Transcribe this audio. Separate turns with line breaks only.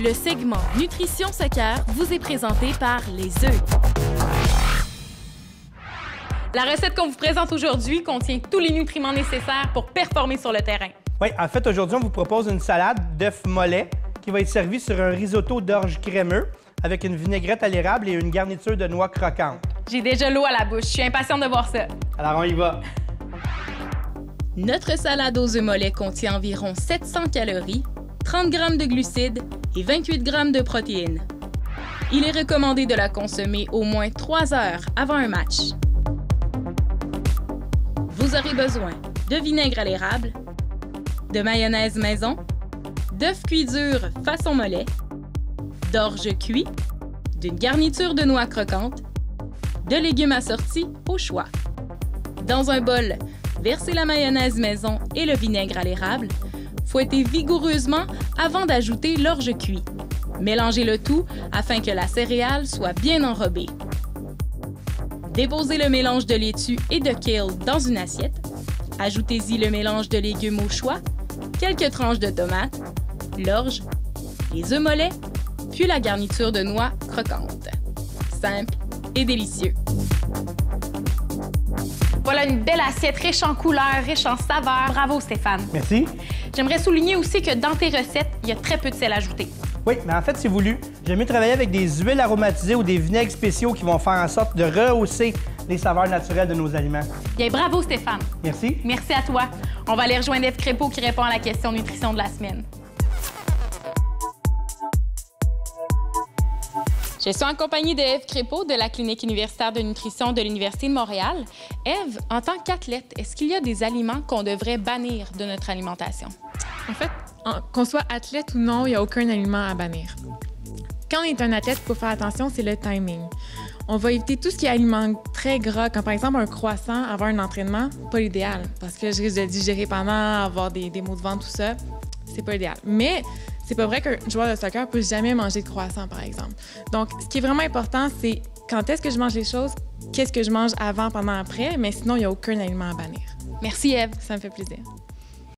Le segment Nutrition Soccer vous est présenté par les œufs. La recette qu'on vous présente aujourd'hui contient tous les nutriments nécessaires pour performer sur le terrain.
Oui, en fait, aujourd'hui, on vous propose une salade d'œufs mollets qui va être servie sur un risotto d'orge crémeux avec une vinaigrette à l'érable et une garniture de noix croquantes.
J'ai déjà l'eau à la bouche. Je suis impatiente de voir ça.
Alors, on y va.
Notre salade aux œufs mollets contient environ 700 calories, 30 g de glucides et 28 g de protéines. Il est recommandé de la consommer au moins 3 heures avant un match. Vous aurez besoin de vinaigre à l'érable, de mayonnaise maison, d'œufs cuits durs façon mollet, d'orge cuit, d'une garniture de noix croquantes, de légumes assortis au choix. Dans un bol, versez la mayonnaise maison et le vinaigre à l'érable. Fouettez vigoureusement avant d'ajouter l'orge cuit. Mélangez le tout afin que la céréale soit bien enrobée. Déposez le mélange de laitue et de kale dans une assiette. Ajoutez-y le mélange de légumes au choix, quelques tranches de tomates, l'orge, les œufs mollets, puis la garniture de noix croquantes. Simple et délicieux. Voilà une belle assiette riche en couleurs, riche en saveurs. Bravo Stéphane.
Merci.
J'aimerais souligner aussi que dans tes recettes, il y a très peu de sel ajouté.
Oui, mais en fait, c'est voulu. J'aime mieux travailler avec des huiles aromatisées ou des vinaigres spéciaux qui vont faire en sorte de rehausser les saveurs naturelles de nos aliments.
Bien, bravo Stéphane.
Merci.
Merci à toi. On va aller rejoindre Eve Crépeau qui répond à la question nutrition de la semaine. Je suis en compagnie de Eve de la Clinique universitaire de nutrition de l'Université de Montréal. Eve, en tant qu'athlète, est-ce qu'il y a des aliments qu'on devrait bannir de notre alimentation?
En fait, qu'on soit athlète ou non, il n'y a aucun aliment à bannir. Quand on est un athlète, il faut faire attention, c'est le timing. On va éviter tout ce qui est aliment très gras, comme par exemple un croissant, avoir un entraînement, pas l'idéal, parce que je risque de digérer pendant, avoir des, des maux de ventre, tout ça. C'est pas idéal. Mais c'est pas vrai qu'un joueur de soccer peut jamais manger de croissant, par exemple. Donc, ce qui est vraiment important, c'est quand est-ce que je mange les choses, qu'est-ce que je mange avant, pendant, après, mais sinon, il n'y a aucun aliment à bannir.
Merci, Eve.
Ça me fait plaisir.